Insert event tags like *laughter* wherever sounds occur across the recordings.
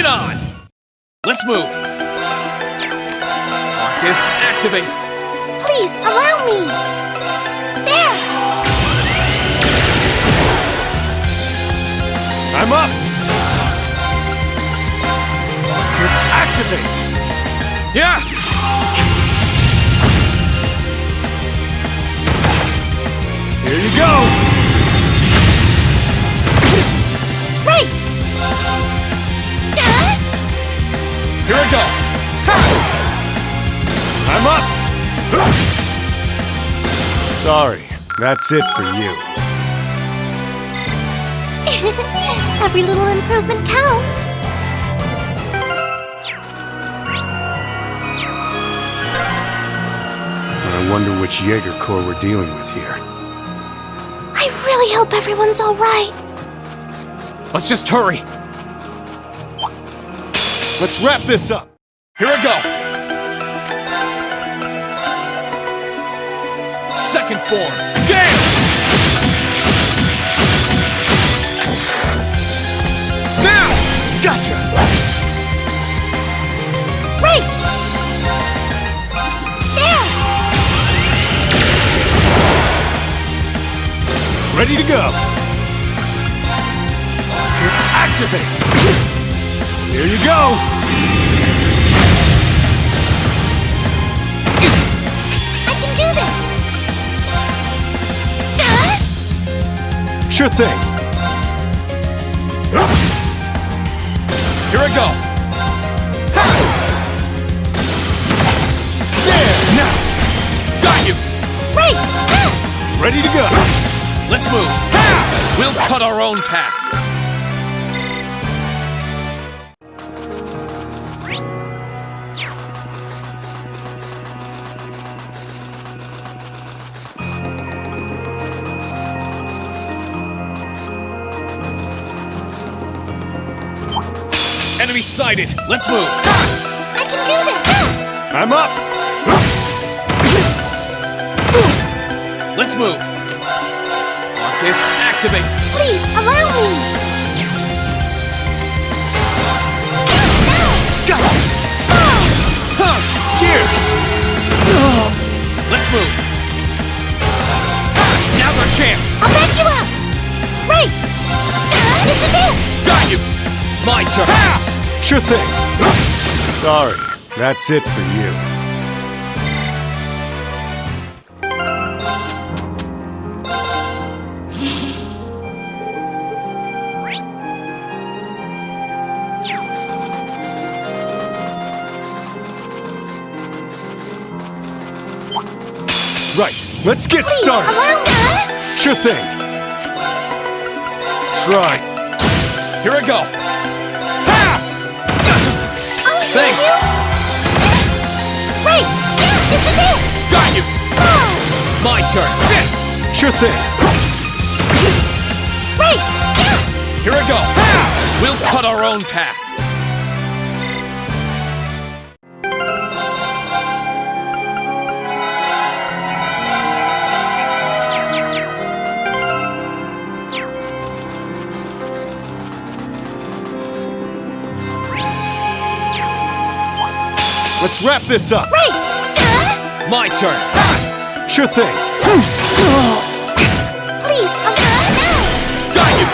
it on! Let's move! Marcus, activate! Please, allow me! There! I'm up! Marcus, activate! Yeah! Here you go! Right! Here I go! Ha! I'm up! Sorry, that's it for you. *laughs* Every little improvement counts. I wonder which Jaeger Corps we're dealing with here. I really hope everyone's alright. Let's just hurry! Let's wrap this up! Here I go! Second form! Damn! Now! Gotcha! Right! There! Ready to go! Just activate! Here you go! I can do this! Uh, Sure thing. Here I go! There! Now! Got you! right! Ready to go! Let's move! We'll cut our own path! Sighted! Let's move! I can do this! I'm up! Let's move! Marcus, activate! Please, allow me! Got! Huh! Cheers! Let's move! Now's our chance! I'll back you up! Right! Uh, this is it! Got you! My turn! Sure thing. Sorry, that's it for you. Right, let's get started. Sure thing. Try. Here I go! Thanks! Right! This is it! Got you! Oh, My turn! Sit! Sure thing. right! Here I go! We'll cut our own path! Let's wrap this up. Right! Uh, My turn! Sure thing. please, allow now! Got you!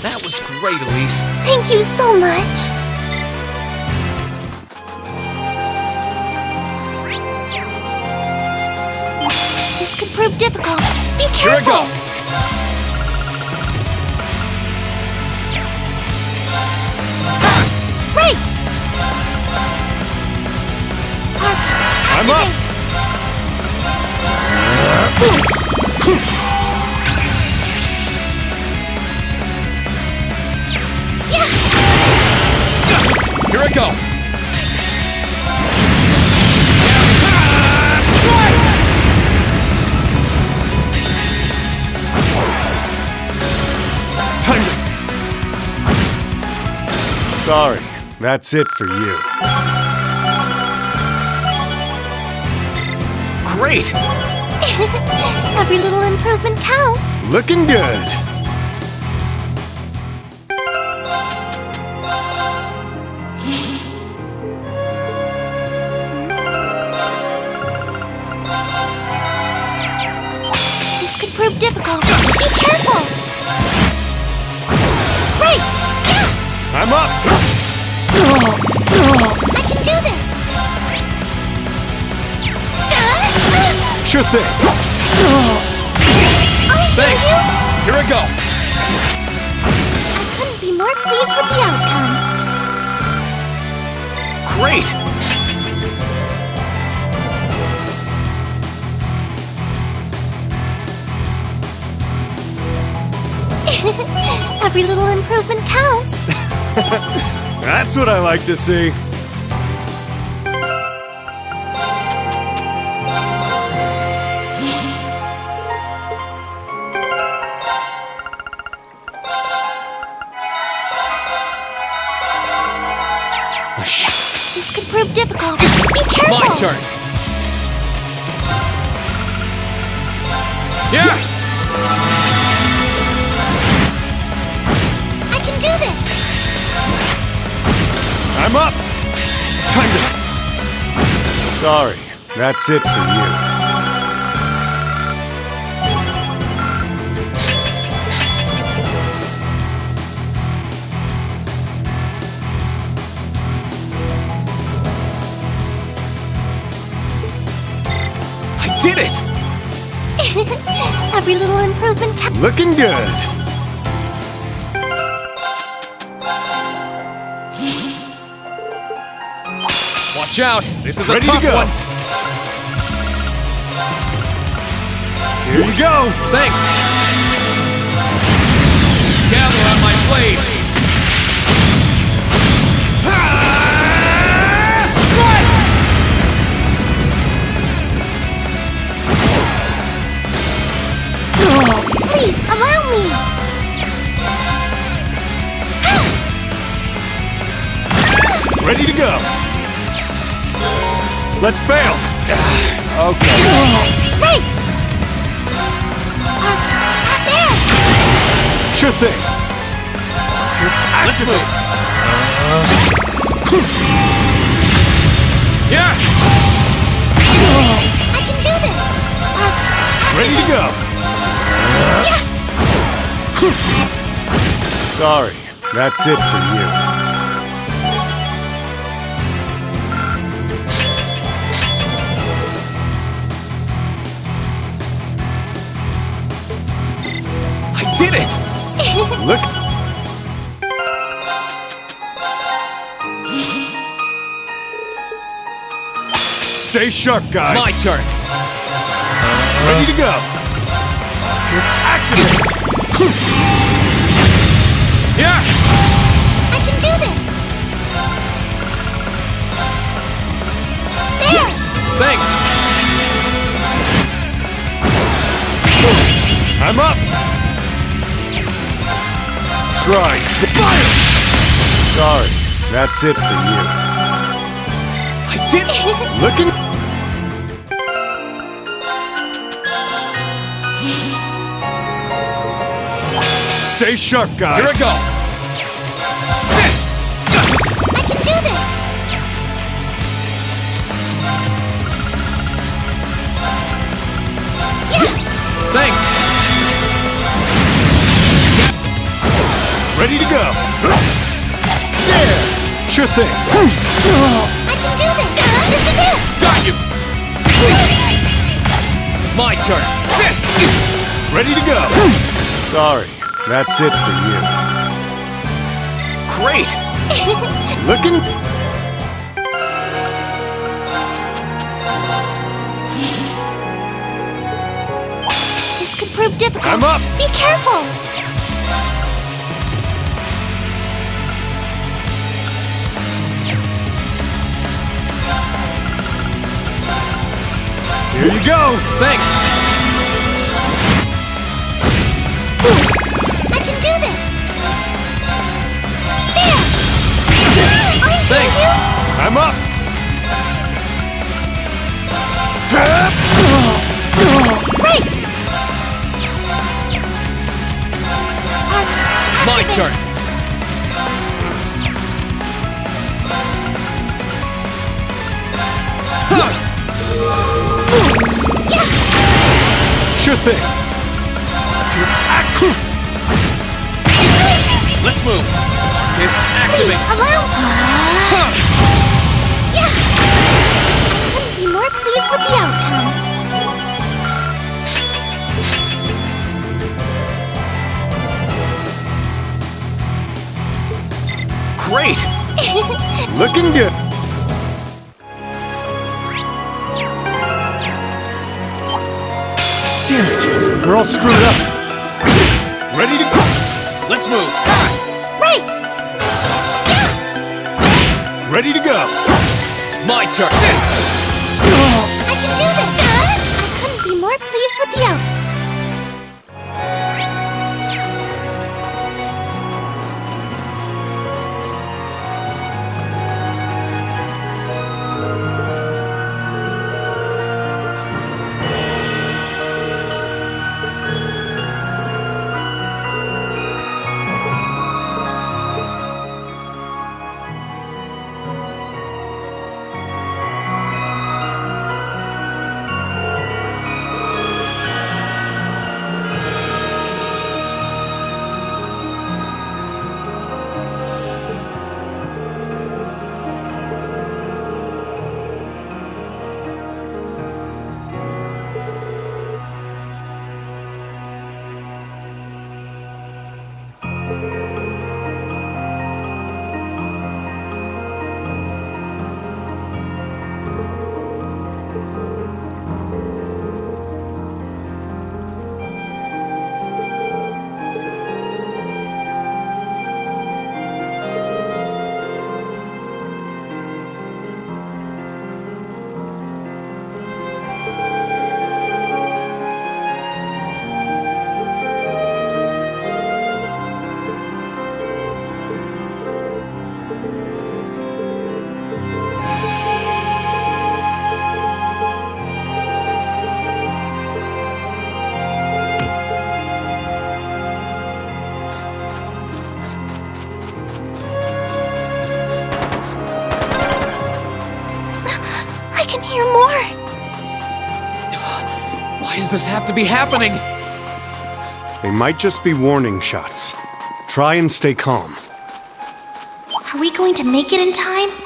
That was great, Elise. Thank you so much. This could prove difficult. Be careful. Here I go! Sorry, that's it for you. Great! *laughs* Every little improvement counts. Looking good. Sure thing. Thanks. Here I go. I couldn't be more pleased with the outcome. Great. *laughs* Every little improvement counts. *laughs* That's what I like to see. Turn. Yeah. I can do this. I'm up. Time to. Sorry, that's it for you. Looking good. Watch out. This is a Ready to tough go. one. Here you go. Thanks. Gather on my blade. Please, allow me. Ready to go. Let's bail. *sighs* Okay. Right. Uh, there. Sure thing. Let's move. Yeah. I can do this. Uh, Ready to go. Sorry, that's it for you. I did it. *laughs* Look. Stay sharp, guys. My turn. Ready to go. Kiss activate. Yeah. I can do this. There. Thanks. I'm up. Try. Fire. Sorry, that's it for you. *laughs* I did. Looking. Stay sharp, guys. Here I go. I can do this. Thanks. Ready to go. Yeah. Sure thing. I can do this. This is it. Got you. My turn. Ready to go. Sorry, that's it for you. Great. *laughs* Looking. This could prove difficult. I'm up. Be careful. Here you go. Thanks. thing. Let's move. Activate. Please, allow. Huh. Yeah. Couldn't be more pleased with the outcome. Great. *laughs* Looking good. All screwed up. Ready to go. Let's move. Right! Ready to go. My turn. This have to be happening? They might just be warning shots. Try and stay calm. Are we going to make it in time?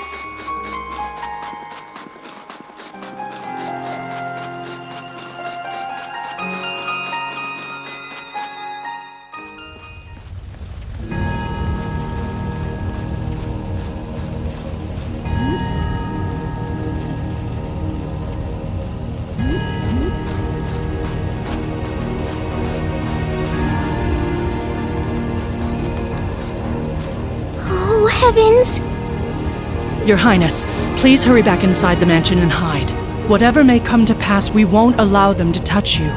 Your Highness, please hurry back inside the mansion and hide. Whatever may come to pass, we won't allow them to touch you.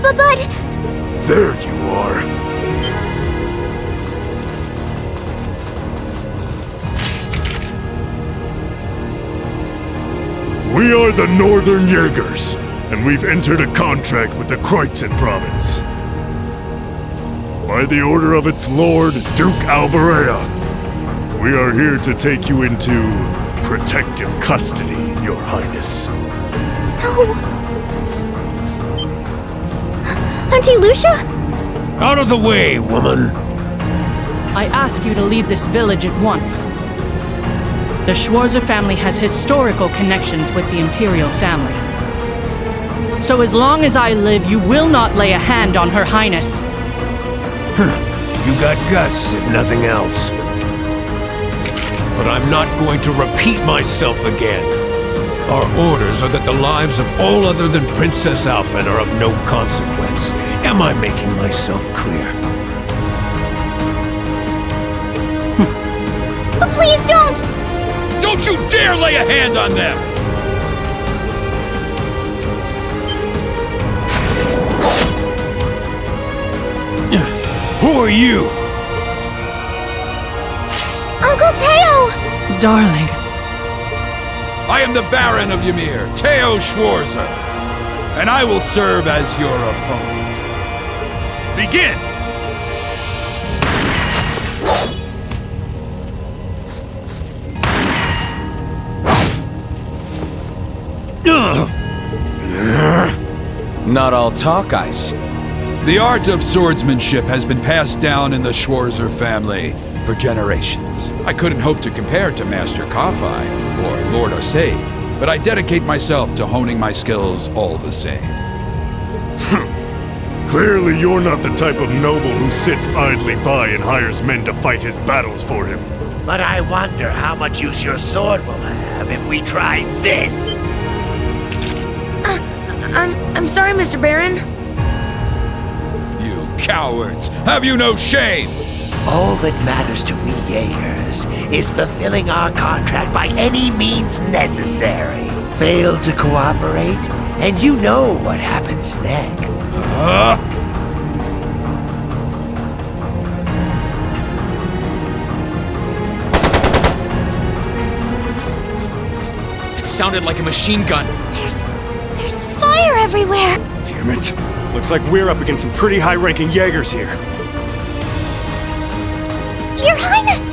But, but, There you are. We are the Northern Jaegers, and we've entered a contract with the Kreuzen province. By the order of its lord, Duke Albarea, we are here to take you into protective custody, Your Highness. no! Auntie Lucia? Out of the way, woman! I ask you to leave this village at once. The Schwarzer family has historical connections with the Imperial family. So as long as I live, you will not lay a hand on Her Highness. You got guts, if nothing else. But I'm not going to repeat myself again. Our orders are that the lives of all other than Princess Alfin are of no consequence. Am I making myself clear? But please don't! Don't you dare lay a hand on them! Who are you? Uncle Teo! Darling, I am the Baron of Ymir, Teo Schwarzer, and I will serve as your opponent. Begin! Not all talk, I see. The art of swordsmanship has been passed down in the Schwarzer family for generations. I couldn't hope to compare to Master Kafai or Lord Osei, but I dedicate myself to honing my skills all the same. *laughs* Clearly, you're not the type of noble who sits idly by and hires men to fight his battles for him. But I wonder how much use your sword will have if we try this. Uh, I'm I'm sorry, Mr. Baron. You cowards! Have you no shame? All that matters to we Jaegers is fulfilling our contract by any means necessary. Fail to cooperate, and you know what happens next. It sounded like a machine gun. There's. there's fire everywhere! Damn it. Looks like we're up against some pretty high-ranking Jaegers here. Your Highness!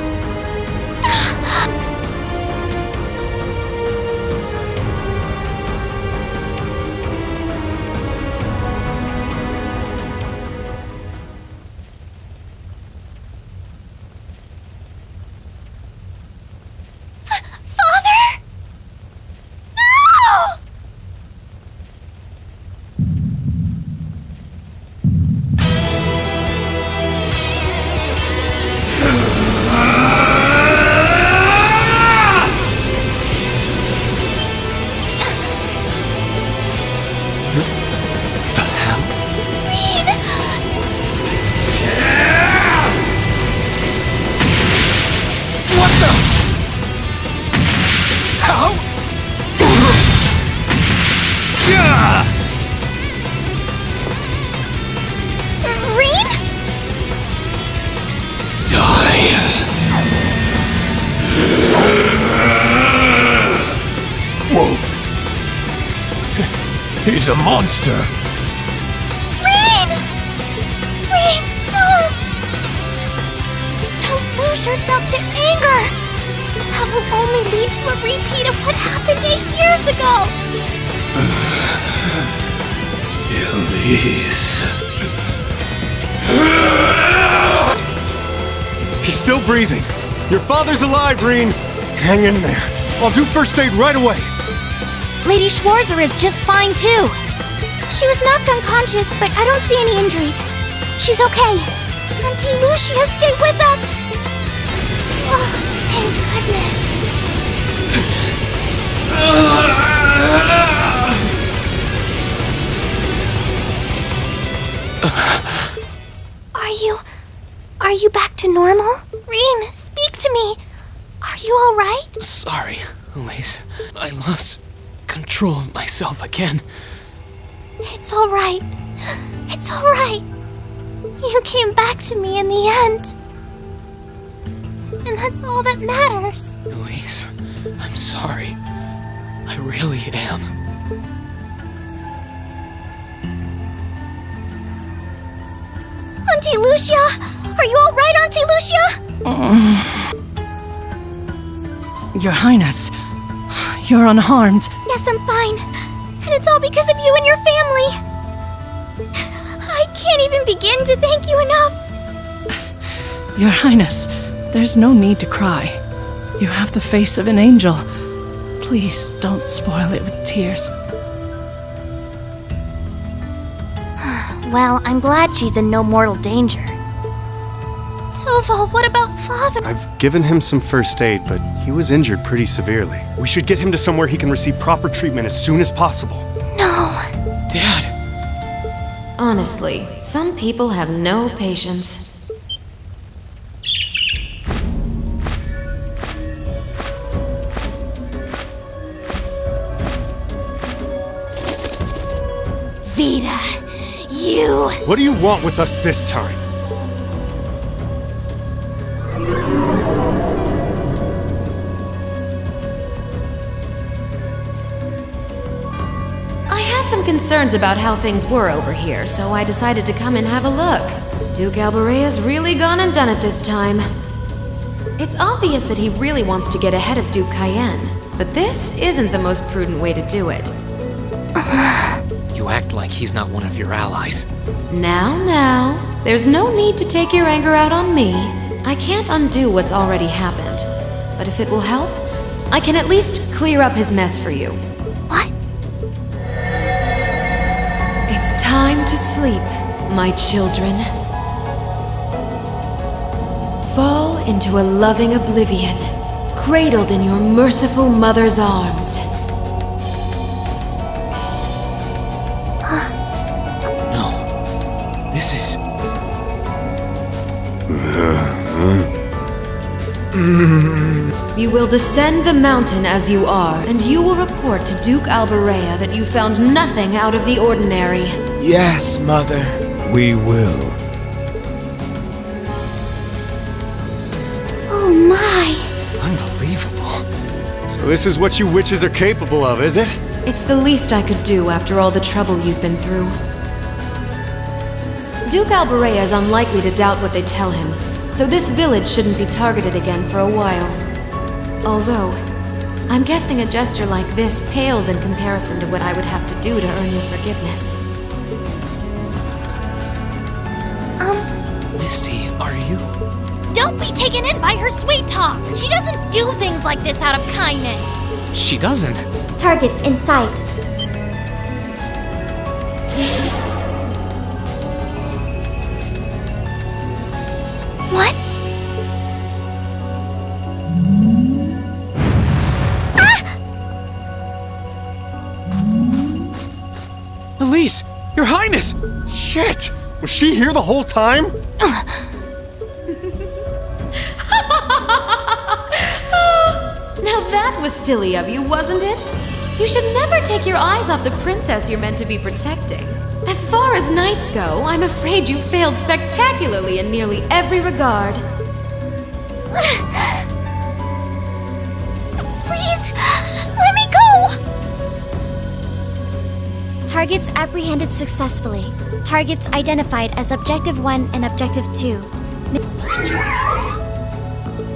He's a monster. Rean! Rean, don't! Don't lose yourself to anger! That will only lead to a repeat of what happened eight years ago! *sighs* Elise. He's still breathing. Your father's alive, Rean. Hang in there. I'll do first aid right away. Lady Schwarzer is just fine too. She was knocked unconscious, but I don't see any injuries. She's okay. Auntie Lucia, stay with us! Oh, thank goodness. Are you. Are you back to normal? Rean, speak to me. Are you alright? Sorry, Elise. I lost control myself again. It's alright. It's alright. You came back to me in the end. And that's all that matters. Elise, I'm sorry. I really am. Auntie Lucia! Are you alright, Auntie Lucia? Uh, Your Highness, you're unharmed. Yes, I'm fine. And it's all because of you and your family. I can't even begin to thank you enough. Your Highness, there's no need to cry. You have the face of an angel. Please don't spoil it with tears. *sighs* Well, I'm glad she's in no mortal danger. Toval, what about Father? I've given him some first aid, but he was injured pretty severely. We should get him to somewhere he can receive proper treatment as soon as possible. No. Dad! Honestly, some people have no patience. Vita, you. What do you want with us this time? Concerns about how things were over here, so I decided to come and have a look. Duke Albarea's really gone and done it this time. It's obvious that he really wants to get ahead of Duke Cayenne, but this isn't the most prudent way to do it. *sighs* You act like he's not one of your allies. Now, now, there's no need to take your anger out on me. I can't undo what's already happened. But if it will help, I can at least clear up his mess for you. Time to sleep, my children. fall into a loving oblivion, cradled in your merciful mother's arms. No. This is. You will descend the mountain as you are, and you will report to Duke Albarea that you found nothing out of the ordinary. Yes, Mother. We will. Oh my! Unbelievable. So this is what you witches are capable of, is it? It's the least I could do after all the trouble you've been through. Duke Albarea is unlikely to doubt what they tell him, so this village shouldn't be targeted again for a while. Although, I'm guessing a gesture like this pales in comparison to what I would have to do to earn your forgiveness. Don't be taken in by her sweet talk! She doesn't do things like this out of kindness! She doesn't. Targets in sight. What? Ah! Elise! Your Highness! Shit! Was she here the whole time? *sighs* *sighs* *sighs* that was silly of you, wasn't it? You should never take your eyes off the princess you're meant to be protecting. As far as knights go, I'm afraid you failed spectacularly in nearly every regard. Please, let me go! Targets apprehended successfully. Targets identified as Objective 1 and Objective 2.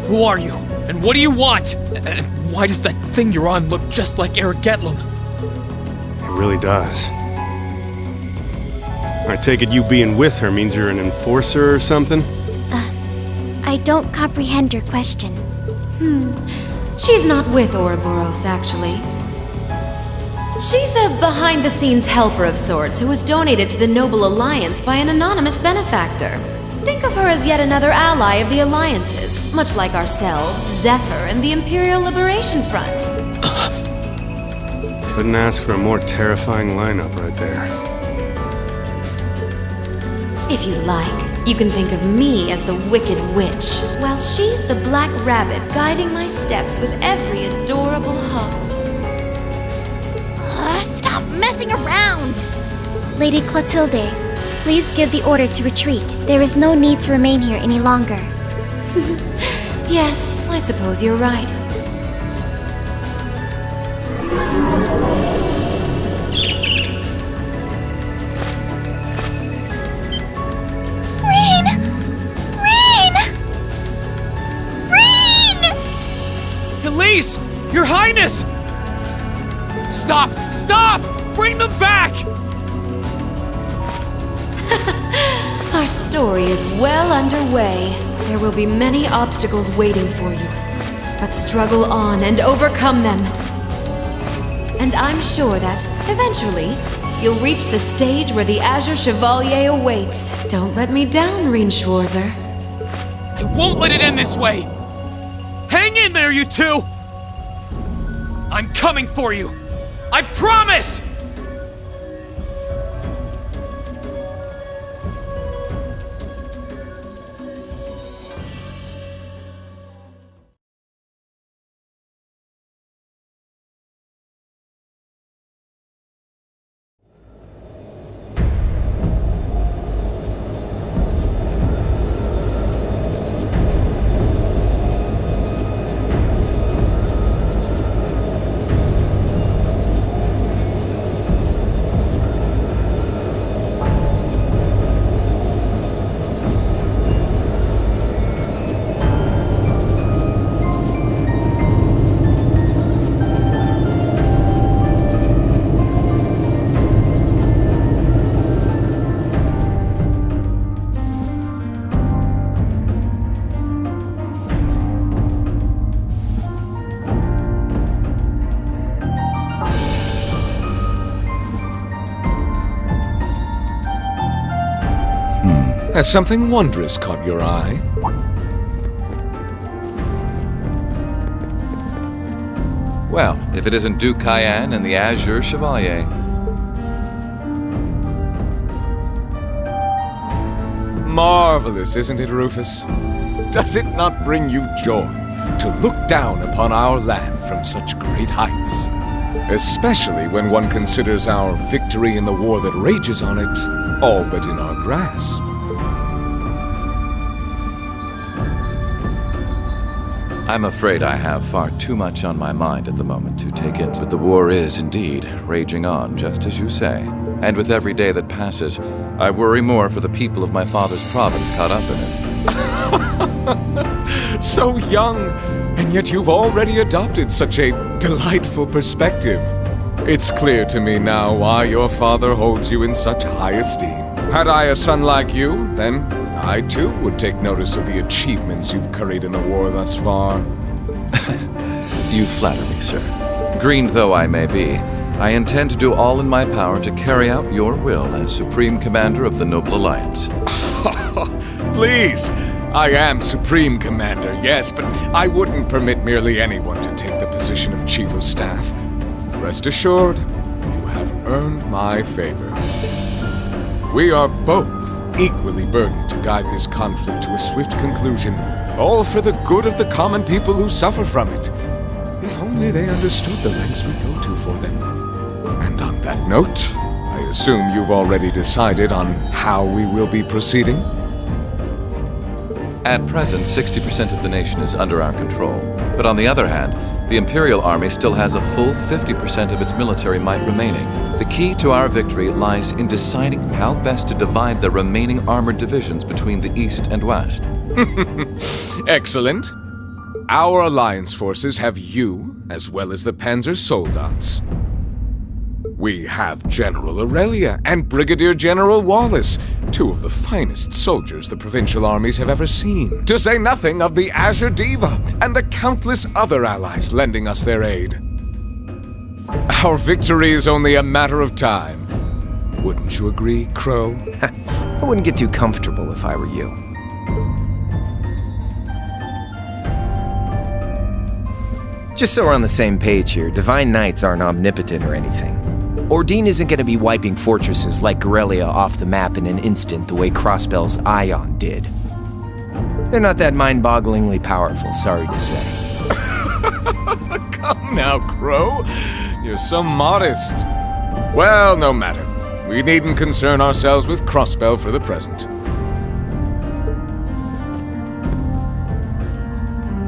Who are you? And what do you want? And why does that thing you're on look just like Eric Getlum? It really does. I take it you being with her means you're an enforcer or something? I don't comprehend your question. Hmm. She's not with Ouroboros, actually. She's a behind the scenes helper of sorts who was donated to the Noble Alliance by an anonymous benefactor. Think of her as yet another ally of the Alliances, much like ourselves, Zephyr, and the Imperial Liberation Front. *sighs* Couldn't ask for a more terrifying lineup right there. If you like, you can think of me as the Wicked Witch, while she's the Black Rabbit guiding my steps with every adorable hop. Ugh, stop messing around! Lady Clotilde, please give the order to retreat. There is no need to remain here any longer. *laughs* Yes, I suppose you're right. Rain! Rain! Rain! Elise! Your Highness! Stop! Stop! Bring them back! Our story is well underway. There will be many obstacles waiting for you. But struggle on and overcome them. And I'm sure that, eventually, you'll reach the stage where the Azure Chevalier awaits. Don't let me down, Rean Schwarzer. I won't let it end this way! Hang in there, you two! I'm coming for you! I promise! Has something wondrous caught your eye? Well, if it isn't Duke Cayenne and the Azure Chevalier. Marvelous, isn't it, Rufus? Does it not bring you joy to look down upon our land from such great heights? Especially when one considers our victory in the war that rages on it all but in our grasp. I'm afraid I have far too much on my mind at the moment to take in, but the war is indeed raging on, just as you say. And with every day that passes, I worry more for the people of my father's province caught up in it. *laughs* so young, and yet you've already adopted such a delightful perspective. It's clear to me now why your father holds you in such high esteem. Had I a son like you, then I too would take notice of the achievements you've curried in the war thus far. *laughs* you flatter me, sir. Green though I may be, I intend to do all in my power to carry out your will as Supreme Commander of the Noble Alliance. *laughs* Please! I am Supreme Commander, yes, but I wouldn't permit merely anyone to take the position of Chief of Staff. Rest assured, you have earned my favor. We are both equally burdened to guide this conflict to a swift conclusion, all for the good of the common people who suffer from it. If only they understood the lengths we go to for them. And on that note, I assume you've already decided on how we will be proceeding? At present, 60% of the nation is under our control. But on the other hand, the Imperial Army still has a full 50% of its military might remaining. The key to our victory lies in deciding how best to divide the remaining armored divisions between the East and West. *laughs* Excellent. Our Alliance forces have you, as well as the Panzer Soldats. We have General Aurelia and Brigadier General Wallace, two of the finest soldiers the provincial armies have ever seen. To say nothing of the Azure Diva and the countless other allies lending us their aid. Our victory is only a matter of time. Wouldn't you agree, Crow? *laughs* I wouldn't get too comfortable if I were you. Just so we're on the same page here, Divine Knights aren't omnipotent or anything. Ordine isn't going to be wiping fortresses like Garrelia off the map in an instant the way Crossbell's Ion did. They're not that mind-bogglingly powerful, sorry to say. *laughs* Come now, Crow. You're so modest. Well, no matter. We needn't concern ourselves with Crossbell for the present.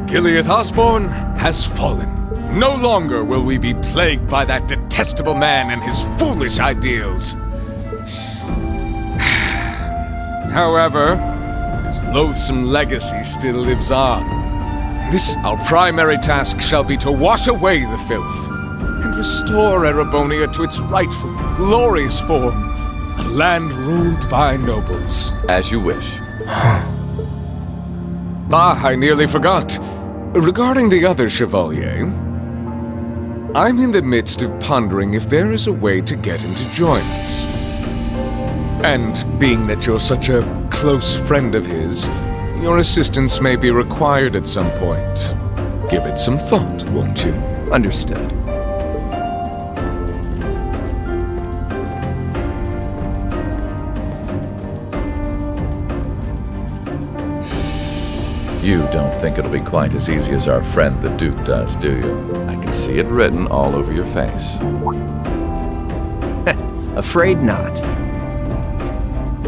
Giliath Osborne has fallen. No longer will we be plagued by that detestable man and his foolish ideals. *sighs* However, his loathsome legacy still lives on. This, our primary task, shall be to wash away the filth and restore Erebonia to its rightful, glorious form. A land ruled by nobles. As you wish. *sighs* ah, I nearly forgot. Regarding the other Chevalier, I'm in the midst of pondering if there is a way to get him to join us. And being that you're such a close friend of his, your assistance may be required at some point. Give it some thought, won't you? Understood. You don't think it'll be quite as easy as our friend the Duke does, do you? I can see it written all over your face. *laughs* Afraid not.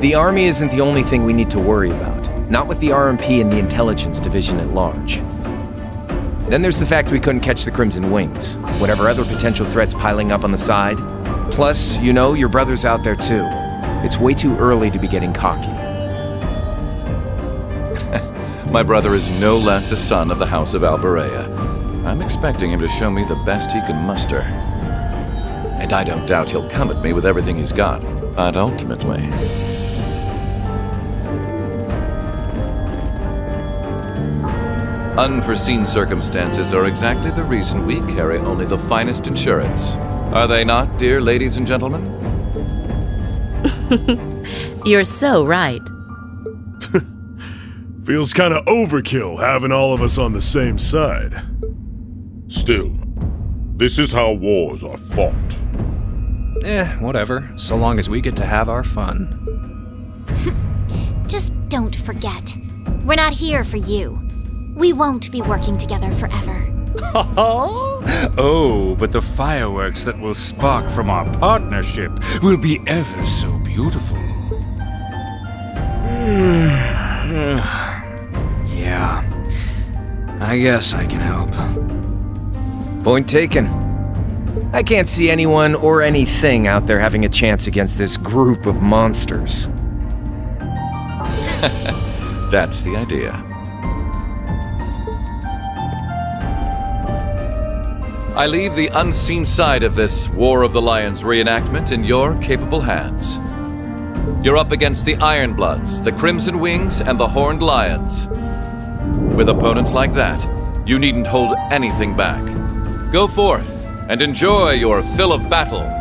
The Army isn't the only thing we need to worry about. Not with the RMP and the Intelligence Division at large. Then there's the fact we couldn't catch the Crimson Wings. Whatever other potential threats piling up on the side. Plus, you know, your brother's out there too. It's way too early to be getting cocky. My brother is no less a son of the House of Albarea. I'm expecting him to show me the best he can muster. And I don't doubt he'll come at me with everything he's got. But ultimately... Unforeseen circumstances are exactly the reason we carry only the finest insurance. Are they not, dear ladies and gentlemen? *laughs* You're so right. Feels kind of overkill having all of us on the same side. Still, This is how wars are fought. Eh, whatever, so long as we get to have our fun. Just don't forget. We're not here for you. We won't be working together forever. oh, but the fireworks that will spark from our partnership will be ever so beautiful. I guess I can help. Point taken. I can't see anyone or anything out there having a chance against this group of monsters. *laughs* That's the idea. I leave the unseen side of this War of the Lions reenactment in your capable hands. You're up against the Ironbloods, the Crimson Wings, and the Horned Lions. With opponents like that, you needn't hold anything back. Go forth and enjoy your fill of battle.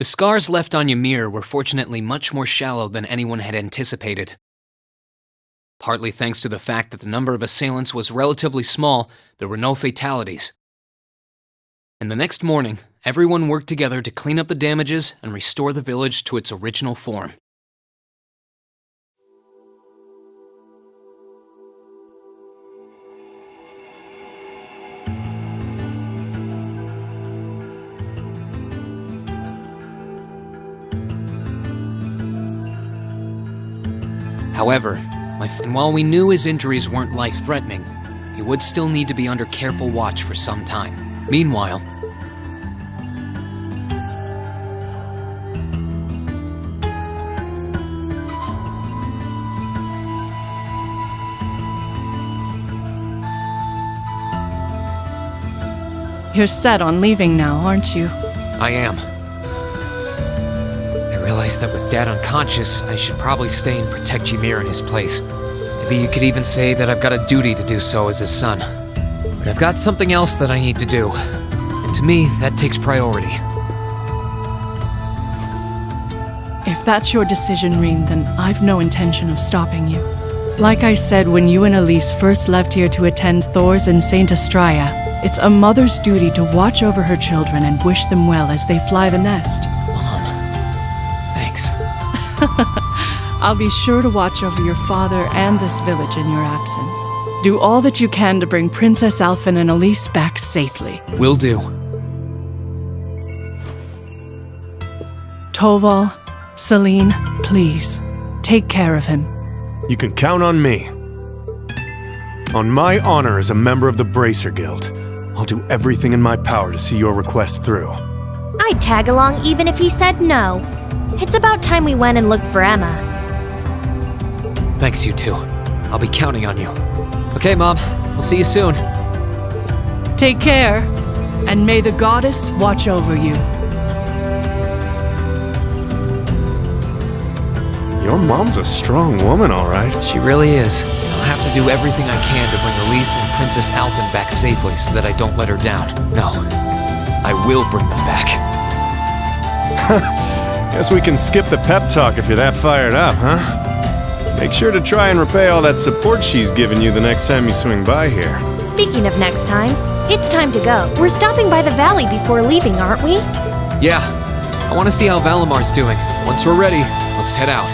The scars left on Ymir were fortunately much more shallow than anyone had anticipated. Partly thanks to the fact that the number of assailants was relatively small, there were no fatalities. And the next morning, everyone worked together to clean up the damages and restore the village to its original form. However, and while we knew his injuries weren't life threatening, he would still need to be under careful watch for some time. Meanwhile, You're set on leaving now, aren't you? I am. I realize that with Dad unconscious, I should probably stay and protect Ymir in his place. Maybe you could even say that I've got a duty to do so as his son. But I've got something else that I need to do. And to me, that takes priority. If that's your decision, Rean, then I've no intention of stopping you. Like I said when you and Elise first left here to attend Thors and Saint Astraea, it's a mother's duty to watch over her children and wish them well as they fly the nest. I'll be sure to watch over your father and this village in your absence. Do all that you can to bring Princess Alfin and Elise back safely. Will do. Toval, Celine, please, take care of him. You can count on me. On my honor as a member of the Bracer Guild, I'll do everything in my power to see your request through. I'd tag along even if he said no. It's about time we went and looked for Emma. Thanks, you two. I'll be counting on you. Okay, Mom. We'll see you soon. Take care, and may the goddess watch over you. Your mom's a strong woman, all right. She really is. I'll have to do everything I can to bring Elise and Princess Alfin back safely so that I don't let her down. No, I will bring them back. *laughs* Guess we can skip the pep talk if you're that fired up, huh? Make sure to try and repay all that support she's given you the next time you swing by here. Speaking of next time, it's time to go. We're stopping by the valley before leaving, aren't we? Yeah, I want to see how Valimar's doing. Once we're ready, let's head out.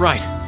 Right.